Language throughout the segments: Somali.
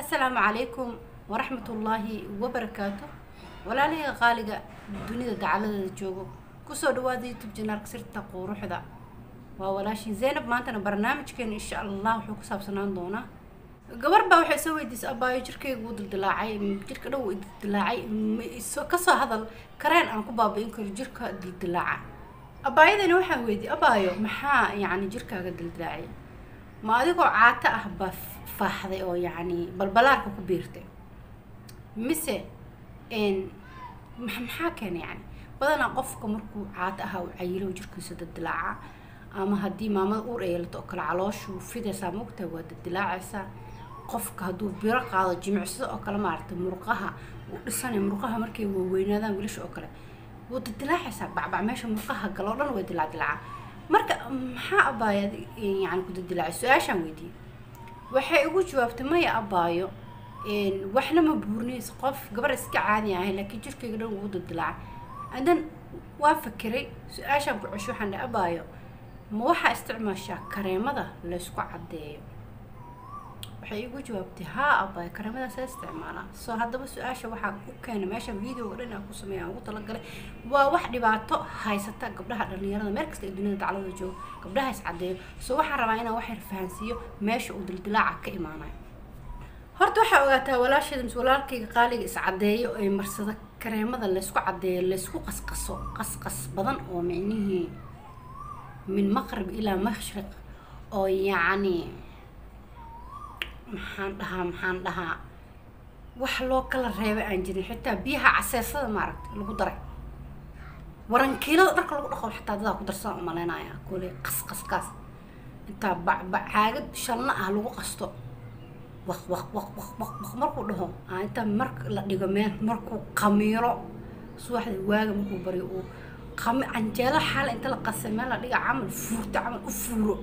asalaamu calaykum waraxmat ullaahi wabarakaatu walaalahayga qaaliga dunida dacaladeeda joogo. Kusoo dhawaada youtube janaalka sirta quruxda. Waa walaashin zaynab maantana barnaamijkeena insha allah wuxuu ku saabsanaan doonaa. Gabar baa waxay soo weydiisay abaayo jirkayga wuu dildilaacay jirka wuu dildilaacay ka soo hadal kareen aan ku baabi'in karo jirka dildilaaca. Abaayadani waxaan weydiiyey abaayo maxaa yacni jirkaaga dildilaacay ma adigoo caato ah baa faaxday oo yacni balbalaarka ku biirtay. Mise maxaa keena yani badanaa qofka markuu caato ahaa uu cayilo jirkiisa dildilaaca ama haddii maamada uur ay yeelato oo kale calooshuu fidaysaa maogtahay waa dildilaacaysaa qofka hadduu biro qaado jimicsado oo kale maaragtay murqaha uu dhisanaya murqaha markay waaweynaadaan wiilasha oo kale wuu dildilaacaysaa bacbac meesha murqaha galo o dhan way dilaac dilaaca marka maxaa abaayo yani ku dildilaacay su'aashaan weydiiyey waxay ugu jawaabtay maya abaayo waxna ma buurnays qof gabar iska caadi ahay laakiin jirkayga dhan ugu dildilaacay adan waa fakeray su'aashaan ku cesho waxaan dhahay abaayo ma waxaa isticmaashaa kareemada laysku caddeeyo waxay igu jawaabtay haa abaayo kareemadaasa isticmaalaa soo haddaba su'aasha waxaa u keena meesha videoga dhan aan ku sameeya aan ugu talagalay waa wax dhibaato haysata gabdhaha dhalinyarada meel kasta ee duniyada daclada joogo gabdhaha is caddeeyo soo waxaan rabaa inaan wax yar fahansiiyo meesha uu dildilaaca ka imaanayo horta waxaa ogaataa walaasheeda mise walaalkayga qaaliga is caddeeyo ee marsada kareemada laysku caddeeyo laysku qasqaso qasqas badan oo micnihii min maqrib ilaa mashriq oo yacni maxaan dhahaa maxaan dhahaa? Wax loo kala reebay aan jirin. Xitaa biyaha caseesada maaragtay lagu daray. Warankiilada dharka lagu dhaqo xataa dadaa ku darsan umaleynaya. Kule qasqaskaas intaa bacbac caagad shalna ah lagu qasto. Waq waq waq waq waq waq markuu dhaho aa intaa marka la dhigo meel markuu qamiiro subaxda waaga markuu baryo uu qami canjeelo xaal inta la qasay meel la dhiga camal fuurta camal u fuuro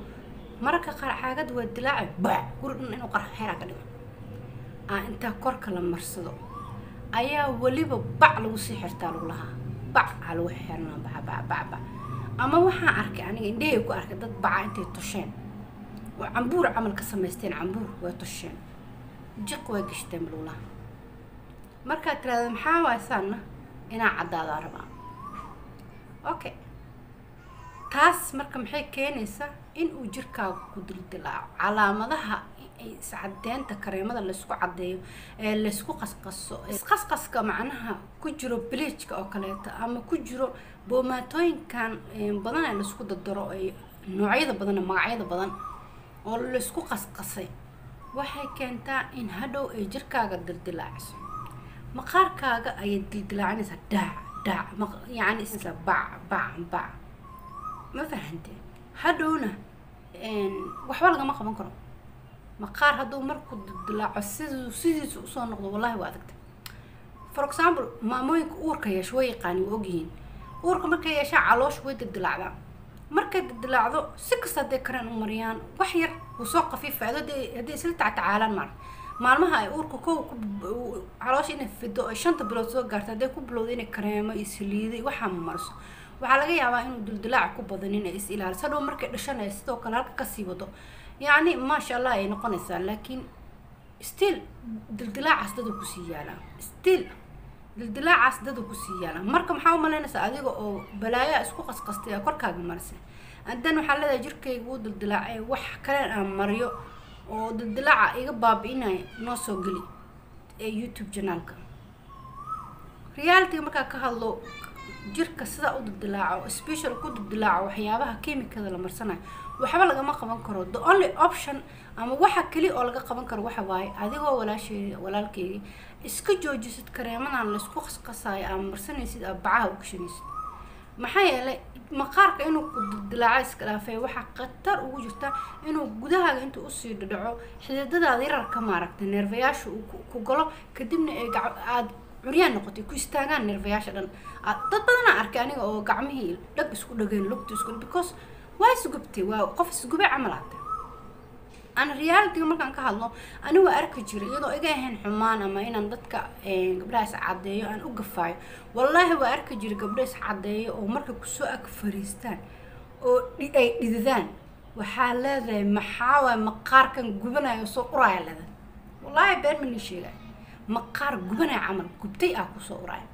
mararka qaar caagad waa dilaaca bac guri dhan inuu qarxa xeraa ka dhigo. Aa intaa korka la marsado. Ayaa weliba bac lagu sii xirtaa lagu lahaa. Bac aa lagu xirnaa baca baca baca bac. Ama waxaan arkay aniga indhehay ku arkay dad baca intay tosheen. Oo cambuur camal ka samaysteen cambuur way tosheen. Jiq way gashteen lagu lahaa. Markaad tiraahdo maxaa waasaana inaa caddaadaa rabaa okay taas marka maxay keenaysaa in uu jirkaaga ku dildilaaco calaamadaha iscadeynta kareemada laysku caddeeyo ee laysku qasqaso qasqaska macnaha ku jiro biliijka oo kaleeto ama ku jiro boomaatooyinkan badan ee laysku dardaro ee noocyada badan magacyada badan oo laysku qasqasay waxay keentaa in hadhow ay jirkaaga dildilaaciso. Maqaarkaaga ayay dildilaacinaysaa dhaac dhaac yacni bac bac bac ma fahantee hadhowna waxba lagama qaban karo. Maqaar hadduu markuu dildilaaco siduu sidiisu u soo noqdo wallahi waa adagta. For example maamooyinka uurka yeesho way yaqaani waa ogyihiin. Uurka markay yeeshaa caloosha way dildilaacdaa markay dildilaacdo si kasta hadday kareen u mariyaan wax yar wuu soo qafiifa hadday isla tactacaalaan maar maalmaha ay uurka kow caloosha inay fido ay shanta bilood soo gaarto hadday ku bilowda inay kareemo iyo saliiday waxaa mariso waxaa laga yaabaa inuu dildilaaca ku badanin ay is ilaaliso hadhow markay dhashanaya sidoo kale halka ka sii wado. Yacni maasha allah ay noqonaysaa laakiin still dildilaacaas dada ku sii yaalaa. Still dildilaacaas dada ku sii yaalaa. Marka maxaa umalaynaysaa adiga oo balaayaa isku qasqastay korkaaga marisay hadan waxaa leedahay jirkayga wuu dildilaacay wax kaleen aan mariyo oo dildilaaca iga baabi'inaya noo soo geli ee youtube janaalka realityga markaa ka hadlo jirka sidaa u dildilaaco special ku dildilaaco waxyaabaha kimikada la marsanayo waxba lagama qaban karo. The only option ama waxa keli oo laga qaban karo waxa waaye adigoo walaasheeda walaalkeedii iska joojisid kareemadan laysku qasqasaayo ama marsanaysid aa bacaha u gashanaysid maxaa yeelay maqaarka inuu ku dildilaaco iska dhaafay waxaa khatar ugu jirta inuu gudahaaga intuu u sii dhadhaco xididadaada yararka maaragtay neerfayaasha uu ku galo kadibna aada curyaan noqotay ku istaagaan neerfayaasha dhan dad badanaa arkay aniga oo gacmihii dhag isku dhageen lugta isku because waa isgubtay waa qof isgubay camal aatay aan realityga markaan ka hadlo waa arki jiray iyadoo iga ahayn xumaan ama inaan dadka gabdhaha is caddeeyo aan u gafaayo wallaahi waa arki jiray gabdho is caddeeyo oo markay ku soo ag fariistaan oo ay dhididaan waxaa leedahay maxaa waay maqaarkan gubanayo soo uraya leedahay wallaahi been ma sheegay maqaar gubanaya camal gubtay ah ku soo uraya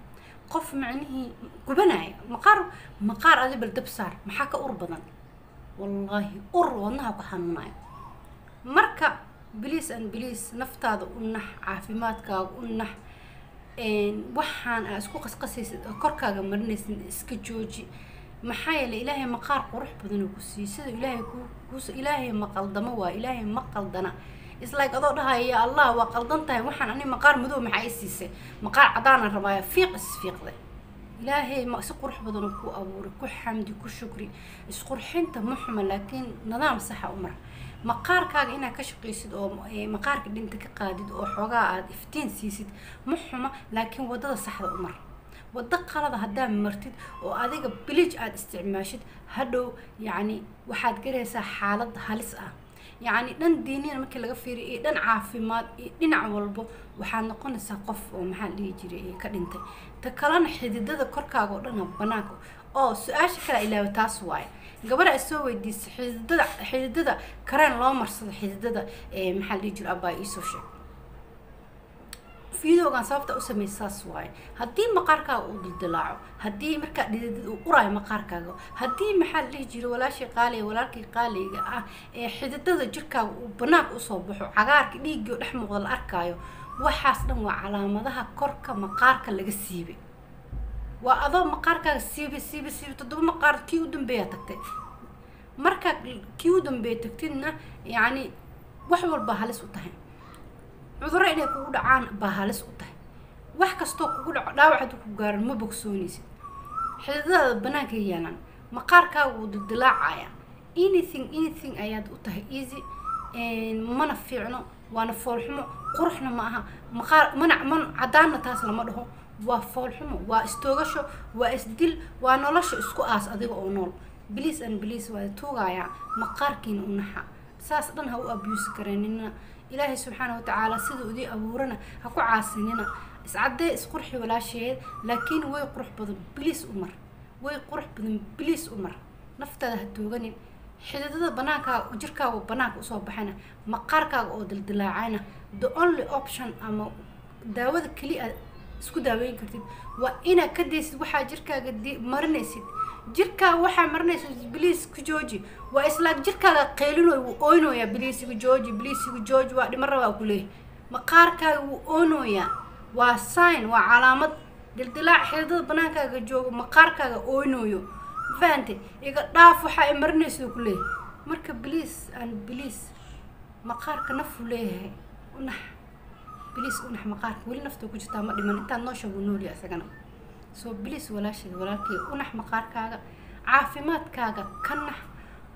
qof macnihii gubanaya maqaar maqaar adi bal dab saar maxaa ka ur badan? Wallaahi ur wadnaha ku xanuunaya. Marka biliis an biliis naftaada u nax caafimaadkaaga u nax waxaan aa isku qasqasaysid oo korkaaga marinaysid iska jooji. Maxaa yeelay ilaahay maqaar qurux badan uu ku siiyey. Sida ilaahay ilaahay ma qaldamo waa ilaahay ma qaldana tahay waxaan ani maqaar madow maxaa i siisay maqaar caddaana rabaaya fiiq isfiiqday ilaahay ma si qurux badan uu ku abuuray ku xamdi ku shukri isqurxinta ma xuma laakiin nidaam saxa u mara maqaarkaaga inaad ka shaqaysid oo maqaarka dhinta ka qaadid oo xoogaa aada iftiin siisid ma xuma laakiin waddada saxda u mar waddo qalada haddaad martid oo adiga bilij aada isticmaashid hadhow yacni waxaad garaysaa xaalad halis ah yacni dhan diiniyan markii laga fiiriyo iyo dhan caafimaad iyo dhinac walbo waxaad noqonaysaa qof oo maxaa dhihi jiray ka dhintay. Ta kalena xididada korkaaga oo dhan banaanka oo su'aasha kale ilaawa taas waaye. Gabadha ay soo weydiisay xididada xididada kareen loo marsado xididada maxaa la dhihi jira abaa iisoo sheeg videogan sababta u sameysa saas waaye haddii maqaarkaaga uu dildilaaco haddii markaa dhididid uu uraayo maqaarkaaga haddii maxaa la dhihi jira walaashii qaaliga walaalkii qaaliga ah ee xididada jirkaaga uu banaanka u soo baxo cagaarka dhiiggii oo dhex muuqda la arkaayo waxaas dhan waa calaamadaha korka maqaarka laga siibay. Waa adoo maqaarkaaga siiba siiba siiba toddoba maqaar kii u dambeeyaa tagtay. Markaa kii u dambeeya tagtidna yacni wax walba halis u tahay cudurro inay kugu dhacaan baa halis u tahay. Wax kastoo kugu dhaco dhaawac hadduu ku gaaran ma bogsoonaysid. Xididadaada banaanka yaalaan maqaarkaaga wuu dildilaacaya anything anything ayaad u tahay easy mana fiicno waana foolxumo. Quruxna ma aha. Maqaar mana man caddaanna taas lama dhaho. Waa foolxumo waa istoogasho waa isdil waa nolosha isku aas adiga oo nool. Biliis an biliis waa tuugayaa maqaarkiina u naxa. Saas dhan ha u abuusi kareenina ilaahay subxaana watacaala sida udii abuurana ha ku caasinina iscaddee isqurxi walaasheed laakiin way qurux badan biliis u mar. Way qurux badan biliis u mar. Naftaada ha tooganin. Xididada banaankaaga jirkaaga banaanka u soo baxayna maqaarkaaga oo dildilaacayna the only option ama daawada keliya aad isku daaweyn kartid waa inaad ka daysid waxaa jirkaaga marinaysid jirkaaga waxaa marinaysid biliis ku jooji. Waa islaag jirkaaga qeylinoy wuu ooynoyaa biliisiga jooji. Biliisiga jooji waa dhima rabaa ku leeyahy maqaarkaaga wuu ooynoyaa waa sign waa calaamad. Dildilaac xididada banaankaaga joogo maqaarkaaga ooynooyo fahante iga dhaaf waxaa ay marinaysid ku marka biliis aan biliis maqaarka nafuu leeyahay unax biliis unax maqaarka. Weli nafta ku jirtaa ma dhiman. Intaad noosha wuu noolya isagana soo biliis walaasheeda walaalkeeda unax maqaarkaaga caafimaadkaaga ka nax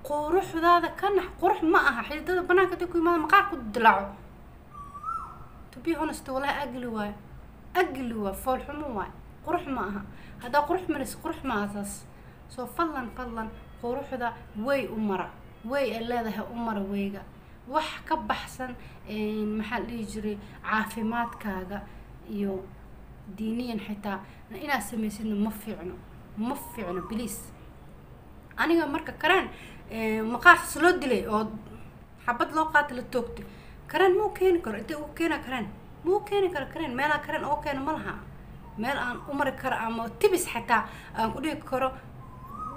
quruxdaada ka qurux ma aha xididada banaanka haddii ku imaada maqaarku dilaaco. To be honest walahi agli waayo agli waa foolxumo waayo qurux ma aha. Haddaa qurux maris qurux ma aha saas. Soo fadlan fadlan quruxda way u mara way ay leedahay u mara weyga wax ka baxsan maxaa la dhihi jiray caafimaadkaaga iyo diiniyan xitaa inaad samaysidna ma fiicno ma fiicno biliis aniga marka kareen maqaarkas loo dilay oo xabad loo qaata la toogtay kareen mau keeni karo intay ugu keena kareen mau keeni karo kareen meelaa kareen oo keena ma laha meel aan u mari karo ama tibis xitaa aan ku dhihi karo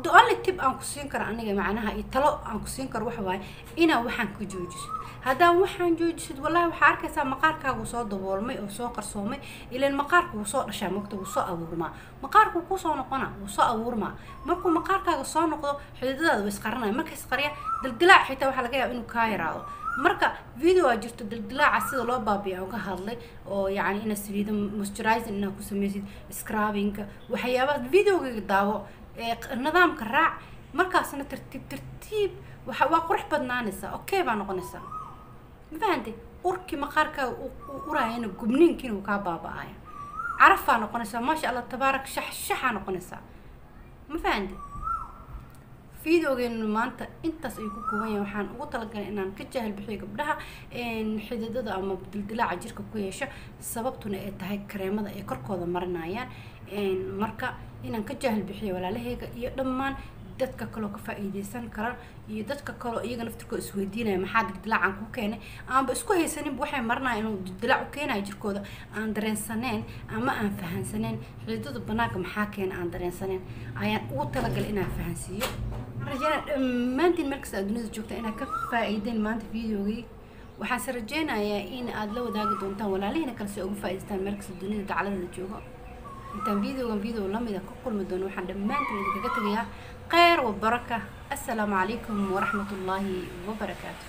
only tip aan ku siin karo aniga macnaha iyo talo aan ku siin karo waxa waaye inaa waxaan ka joojisid. Haddaan waxaan joojisid wallahi waxaa arkaysaa maqaarkaaga soo daboolmay oo soo qarsoomay ilaan maqaarka wuu soo dhashaa mogta wuu soo abuurmaa. Maqaarku wuu ku soo noqona wuu soo abuurmaa. Markuu maqaarkaaga soo noqdo xididadaada way isqarinaya marka isqariya dildilaac xitaa waxaa laga yaaba inuu kaa yaraado. Marka video aa jirto dildilaaca sida loo baabiya aan ka hadlay oo yacni inaad saliida moisturizing inaad ku samaysid scrubbingka waxyaabaha videogayga daawo nidaamka raac markaasna tartiib tartiib waa qurux badnaanaysaa okay baa noqonaysaa ma fahantay urkii maqaarkaaga uraayana gubniinkiina uu kaa baaba-aya carafaa noqonaysaa maasha allah tabaarak shax shaxaa noqonaysaa ma fahantay videogeenu maanta intaas ayuu ku kooban yahay waxaan ugu talagalay inaan ka jahal bixiyo gabdhaha xididada ama dildilaaca jirka ku yeesho sababtuna ay tahay kareemada ay korkooda marinayaan. Marka inaan ka jahal bixiyo walaalaheyga iyo dhammaan dadka kaloo ka faa-iideysan kara iyo dadka kaloo iyaga naftirkooda isweydiinaya maxaa dildilaacan ku keenay? Aanba isku haysaninba waxay marinaya inuu dildilaac u keenayo jirkooda. Aan dareensaneen ama aan fahansaneen. Xididada banaanka maxaa keena aan dareensaneen. Ayaan ugu talagalay inaan fahansiiyo rajeyna dhammaantiin markasta aad dunida joogta inaad ka faa-iideen maanta videogii waxaase rajeynayaa in aada la wadaagi doontaan walaalihiina kale si uga faa-iideystaan meelkasta dunida dacladada joogo. Intaan videogan video lamida ka kulmi doono waxaan dhammaantiin idinkaga tegayaa. Kheyr wa baraka. Assalaamu calaykum waraxmat ullaahi wabarakaatu